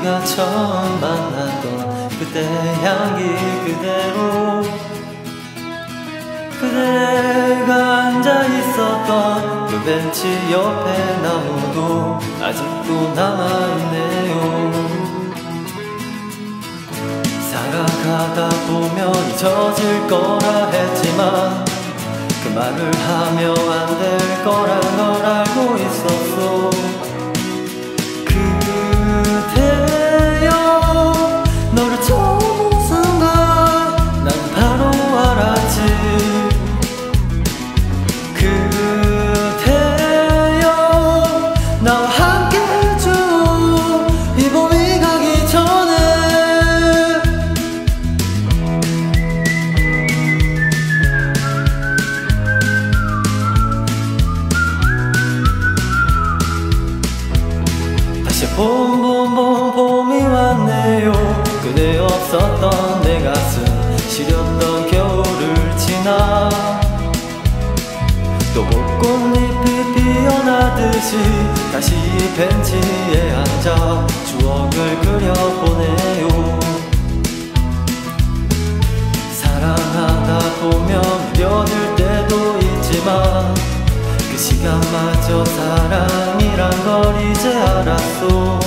우리가 처음 만났던 그때 향기 그대로. 그대가 앉아 있었던 그 벤치 옆에 나무도 아직도 남아있네요. 살아가다 보면 잊혀질 거라 했지만 그 말을 하며 안 될 거란 걸 알고 있었어 봄봄봄 봄이 왔네요. 그대 없었던 내 가슴 시렸던 겨울을 지나. 또 벚꽃잎이 피어나듯이 다시 벤치에 앉아 추억을 그려보네요. 사랑하다 보면 미련일 때도 있지만 그 시간마저 사랑이란 걸 이제 알았어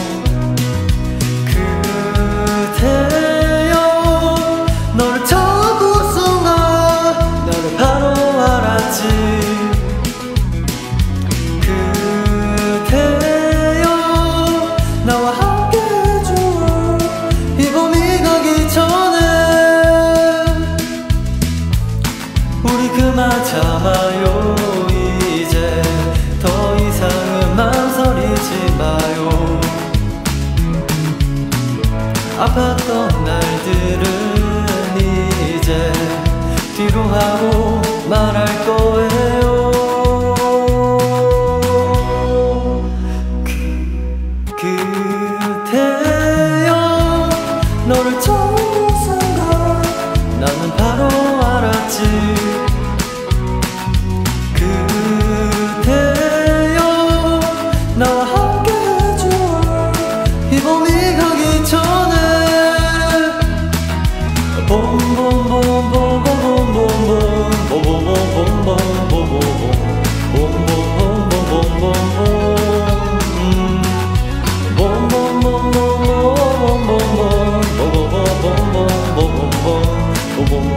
아팠던 날들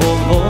todo